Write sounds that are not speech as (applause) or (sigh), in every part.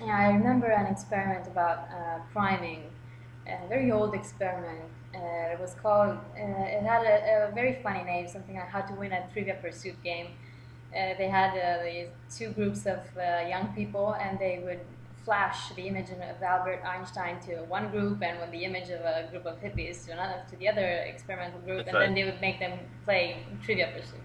Yeah, I remember an experiment about uh, priming, a very old experiment. Uh, it was called, uh, it had a, a, very funny name, something like How to Win a Trivial Pursuit Game. Uh, they had uh, these two groups of uh, young people, and they would flash the image of Albert Einstein to one group, and with the image of a group of hippies to another, to the other experimental group, That's and right. then they would make them play Trivial Pursuit.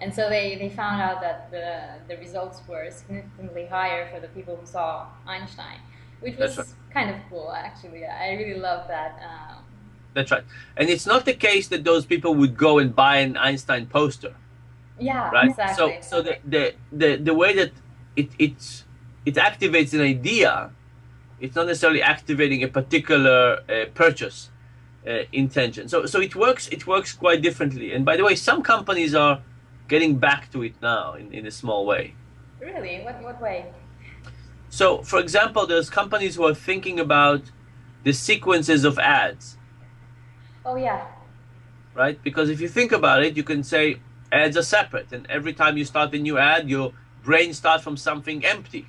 And so they, they found out that the, the results were significantly higher for the people who saw Einstein, which was That's kind of cool, actually. I really love that. Um, That's right. And it's not the case that those people would go and buy an Einstein poster, yeah, right? exactly. So, so the, the, the, the way that it, it's, it activates an idea, it's not necessarily activating a particular uh, purchase uh, intention. So, so it works. It works quite differently. And by the way, some companies are getting back to it now in, in a small way. really? What, what way? So, for example, there's companies who are thinking about the sequences of ads, Oh, yeah. right? Because if you think about it, you can say ads are separate, and every time you start a new ad, your brain starts from something empty.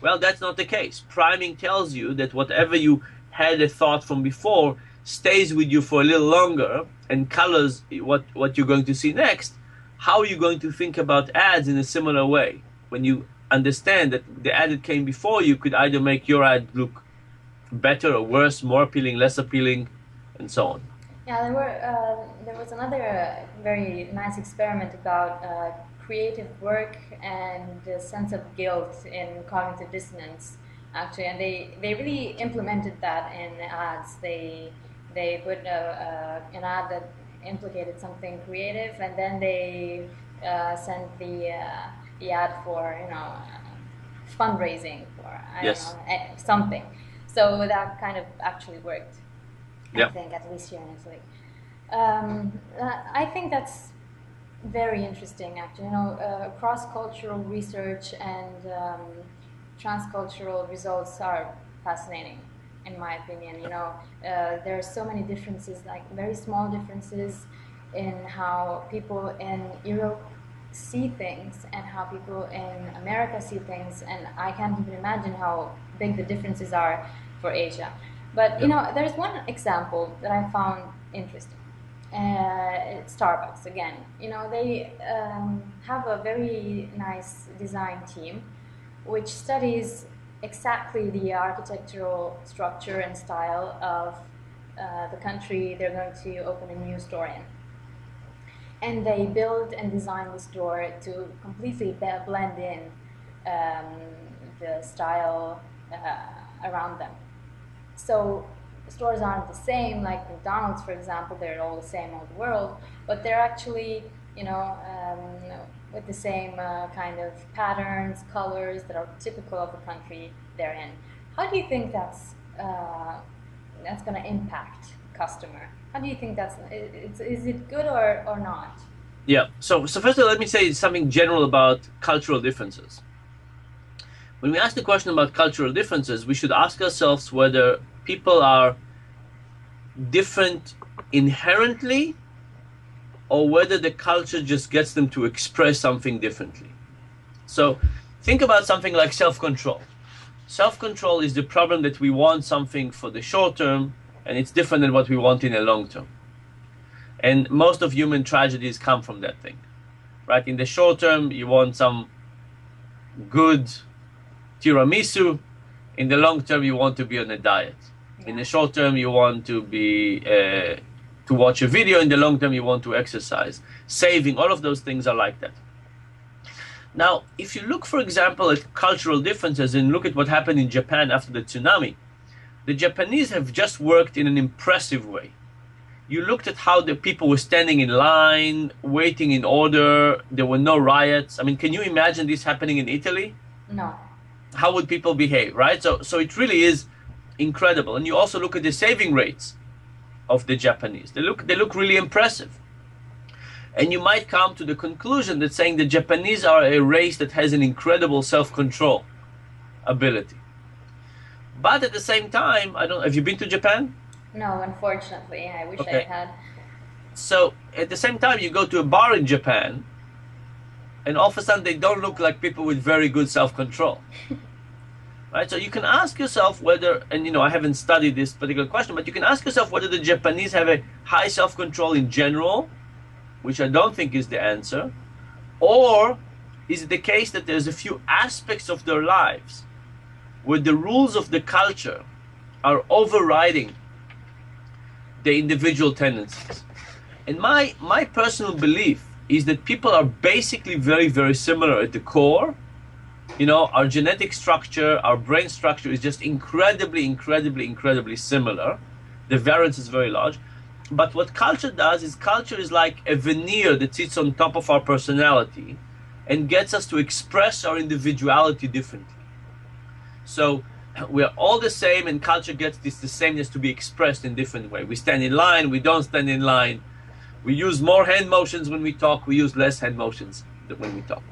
Well, that's not the case. Priming tells you that whatever you had a thought from before stays with you for a little longer and colors what, what you're going to see next. How are you going to think about ads in a similar way? When you understand that the ad that came before you could either make your ad look better or worse, more appealing, less appealing, and so on. Yeah, there were. Uh, there was another uh, very nice experiment about uh, creative work and the sense of guilt in cognitive dissonance. Actually, and they, they really implemented that in ads. They they put uh, uh, an ad that implicated something creative, and then they uh, sent the uh, the ad for you know fundraising for I Yes. don't know eh, something. So that kind of actually worked. I think, at least here in Italy. Um, uh, I think that's very interesting, actually. You know, uh, cross-cultural research and um, transcultural results are fascinating, in my opinion. You know, uh, there are so many differences, like very small differences, in how people in Europe see things and how people in America see things, and I can't even imagine how big the differences are for Asia. But you know, there's one example that I found interesting. Uh, Starbucks again. You know, they um, have a very nice design team, which studies exactly the architectural structure and style of uh, the country they're going to open a new store in. And they build and design the store to completely blend in um, the style uh, around them. So stores aren't the same, like McDonald's, for example, they're all the same all the world, but they're actually, you know, um, with the same uh, kind of patterns, colors that are typical of the country they're in. How do you think that's uh, that's going to impact customer? How do you think that's is, is it good or, or not? Yeah. So, so first of all, let me say something general about cultural differences. When we ask the question about cultural differences, we should ask ourselves whether people are different inherently or whether the culture just gets them to express something differently. So, think about something like self control. Self control is the problem that we want something for the short term and it's different than what we want in the long term. And most of human tragedies come from that thing. Right? In the short term, you want some good tiramisu. In the long term, you want to be on a diet. In the short term, you want to be uh, to watch a video. In the long term, you want to exercise. Saving, all of those things are like that. Now, if you look, for example, at cultural differences and look at what happened in Japan after the tsunami, the Japanese have just worked in an impressive way. You looked at how the people were standing in line, waiting in order. There were no riots. I mean, can you imagine this happening in Italy? No. How would people behave, right? So, so it really is incredible. And you also look at the saving rates of the Japanese. They look, they look really impressive. And you might come to the conclusion that saying the Japanese are a race that has an incredible self-control ability. But at the same time, I don't. Have you been to Japan? No, unfortunately. I wish Okay. I had. So at the same time, you go to a bar in Japan, and all of a sudden they don't look like people with very good self-control. (laughs) right? So you can ask yourself whether, and you know, I haven't studied this particular question, but you can ask yourself whether the Japanese have a high self-control in general, which I don't think is the answer, or is it the case that there's a few aspects of their lives where the rules of the culture are overriding the individual tendencies. And my my personal belief is that people are basically very very similar at the core. You know, our genetic structure, our brain structure is just incredibly, incredibly, incredibly similar. The variance is very large. But what culture does is culture is like a veneer that sits on top of our personality and gets us to express our individuality differently. So (clears throat) we're all the same and culture gets this the sameness to be expressed in different way we stand in line we don't stand in line we use more hand motions when we talk we use less hand motions when we talk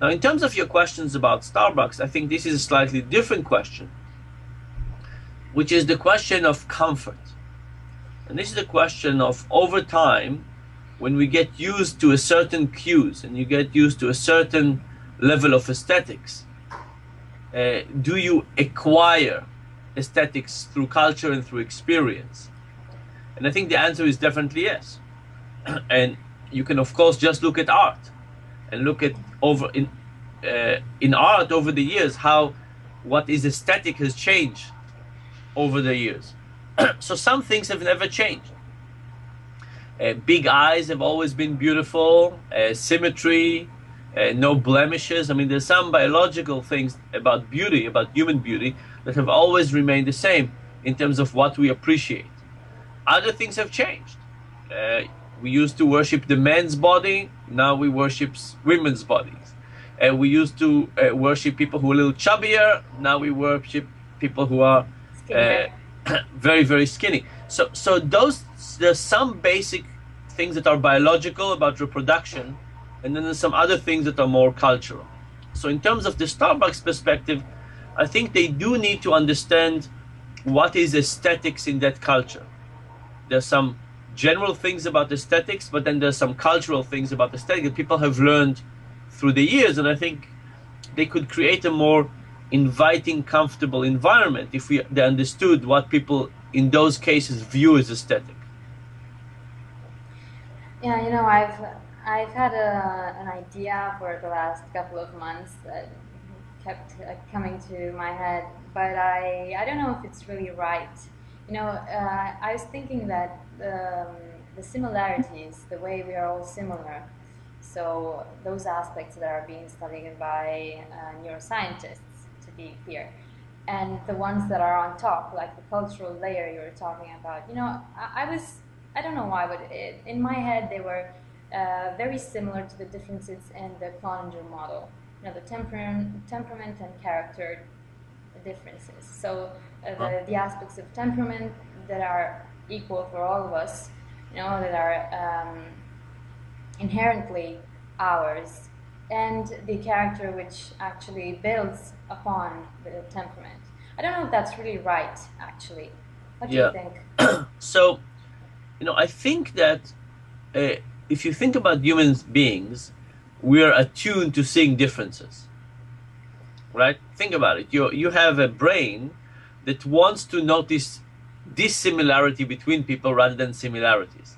now in terms of your questions about starbucks i think this is a slightly different question which is the question of comfort and this is the question of over time when we get used to a certain cues and you get used to a certain level of aesthetics uh, do you acquire aesthetics through culture and through experience? And I think the answer is definitely yes. (clears throat) and you can, of course, just look at art and look at over in uh, in art over the years how what is aesthetic has changed over the years. (clears throat) so some things have never changed. Uh, big eyes have always been beautiful. Uh, symmetry, uh, no blemishes. I mean, there's some biological things about beauty, about human beauty, that have always remained the same in terms of what we appreciate. Other things have changed. We used to worship the man's body, now we worship women's bodies. And we used to uh, worship people who are a little chubbier, now we worship people who are uh, (clears throat) very, very skinny. So, so those there's some basic things that are biological about reproduction and then there's some other things that are more cultural. So, in terms of the Starbucks perspective, I think they do need to understand what is aesthetics in that culture. There's some general things about aesthetics, but then there's some cultural things about aesthetics that people have learned through the years, and I think they could create a more inviting, comfortable environment if we they understood what people in those cases view as aesthetic. Yeah, you know, I've I've had a, an idea for the last couple of months that kept coming to my head, but I, I don't know if it's really right. You know, uh, I was thinking that um, the similarities, the way we are all similar, so those aspects that are being studied by uh, neuroscientists, to be clear, and the ones that are on top, like the cultural layer you were talking about. You know, I, I was, I don't know why, but it, in my head they were uh, very similar to the differences in the Cloninger model. You know, the temperament, temperament and character differences. So uh, the, the aspects of temperament that are equal for all of us, you know, that are um, inherently ours, and the character which actually builds upon the temperament. I don't know if that's really right, actually. What do yeah. you think? (clears throat) so, you know, I think that uh, if you think about human beings, we are attuned to seeing differences. Right? Think about it. You you have a brain that wants to notice dissimilarity between people rather than similarities.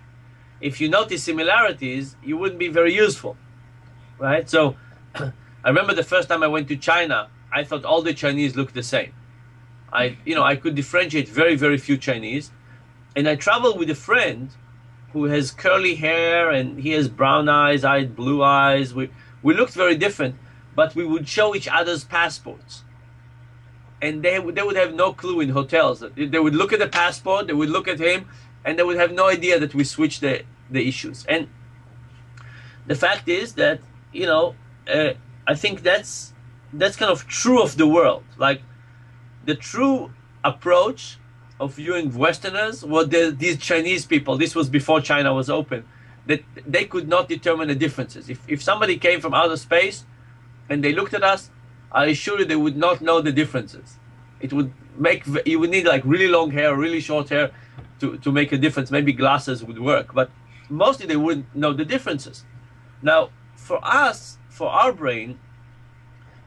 If you notice similarities, you wouldn't be very useful. Right? So (clears throat) I remember the first time I went to China, I thought all the Chinese looked the same. I you know, I could differentiate very, very few Chinese. And I traveled with a friend who has curly hair and he has brown eyes, I had blue eyes. We we looked very different, but we would show each other's passports. And they they would have no clue in hotels. They would look at the passport, they would look at him, and they would have no idea that we switched the the issues. And the fact is that you know uh, I think that's that's kind of true of the world. Like the true approach of viewing Westerners were the, these Chinese people. This was before China was open. That they could not determine the differences. If, if somebody came from outer space and they looked at us, I assure you they would not know the differences. It would make you would need like really long hair, really short hair to, to make a difference. Maybe glasses would work, but mostly they wouldn't know the differences. Now, for us, for our brain,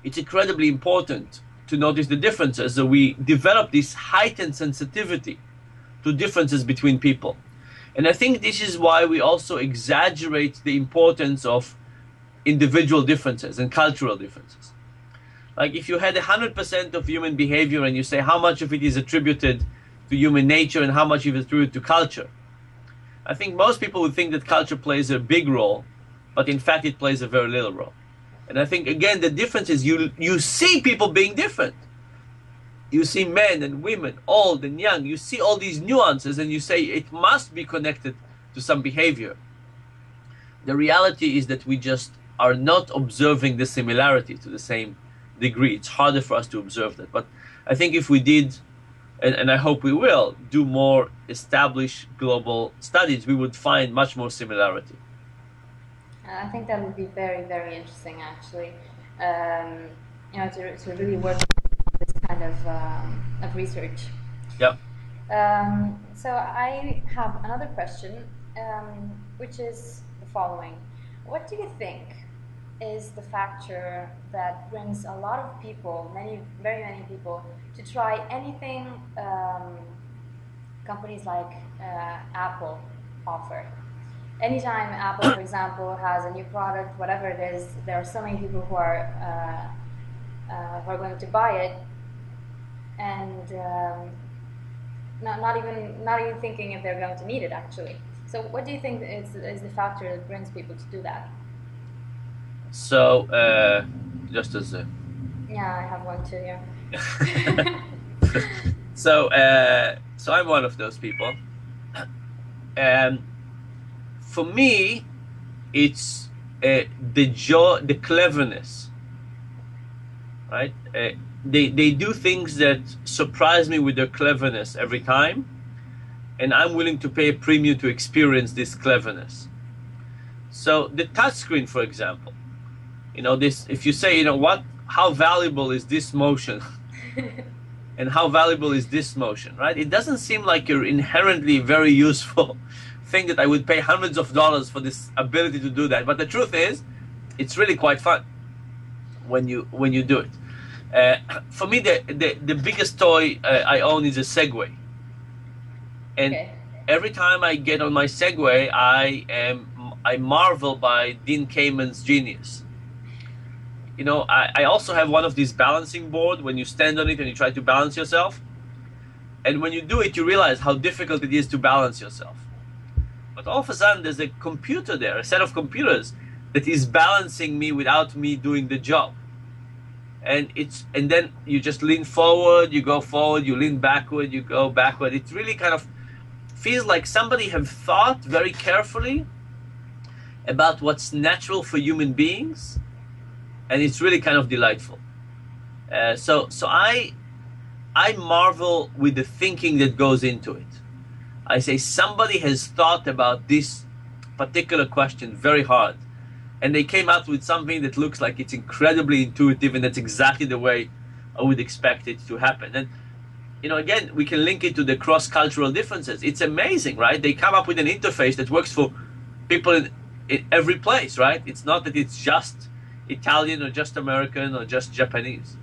it's incredibly important to notice the differences. So we develop this heightened sensitivity to differences between people. And I think this is why we also exaggerate the importance of individual differences and cultural differences. Like if you had 100% of human behavior and you say how much of it is attributed to human nature and how much of it is attributed to culture, I think most people would think that culture plays a big role, but in fact it plays a very little role. And I think again the difference is you you see people being different. You see men and women, old and young. You see all these nuances, and you say it must be connected to some behavior. The reality is that we just are not observing the similarity to the same degree. It's harder for us to observe that. But I think if we did, and, and I hope we will, do more established global studies, we would find much more similarity. I think that would be very, very interesting, actually. Um, you know, to, to really work on this kind of, um, of research. Yeah. Um, so I have another question, um, which is the following: What do you think is the factor that brings a lot of people, many, very many people, to try anything um, companies like uh, Apple offer? anytime Apple, for example, has a new product, whatever it is, there are so many people who are uh, uh, who are going to buy it, and um, not not even not even thinking if they're going to need it actually. So, what do you think is is the factor that brings people to do that? So, uh, just as a yeah, I have one too Yeah. (laughs) so, uh, so I'm one of those people, and for me, it's uh, the joy, the cleverness. Right? Uh, they they do things that surprise me with their cleverness every time, and I'm willing to pay a premium to experience this cleverness. So the touchscreen, for example, you know this. If you say, you know what, how valuable is this motion? (laughs) (laughs) and how valuable is this motion, right? It doesn't seem like you're inherently very useful (laughs) thing that I would pay hundreds of dollars for this ability to do that. But the truth is, it's really quite fun when you when you do it. Uh, (clears throat) for me, the, the, the biggest toy uh, I own is a Segway, and okay. every time I get on my Segway, I am I marvel by Dean Kamen's genius. You know, I, I also have one of these balancing board when you stand on it and you try to balance yourself. And when you do it, you realize how difficult it is to balance yourself. But all of a sudden, there's a computer there, a set of computers that is balancing me without me doing the job. And it's and then you just lean forward, you go forward, you lean backward, you go backward. It really kind of feels like somebody have thought very carefully about what's natural for human beings, and it's really kind of delightful. Uh, so so I I marvel with the thinking that goes into it. I say somebody has thought about this particular question very hard and they came out with something that looks like it's incredibly intuitive and that's exactly the way I would expect it to happen. And you know, again, we can link it to the cross-cultural differences. It's amazing, right? They come up with an interface that works for people in, in every place, right? It's not that it's just Italian or just American or just Japanese.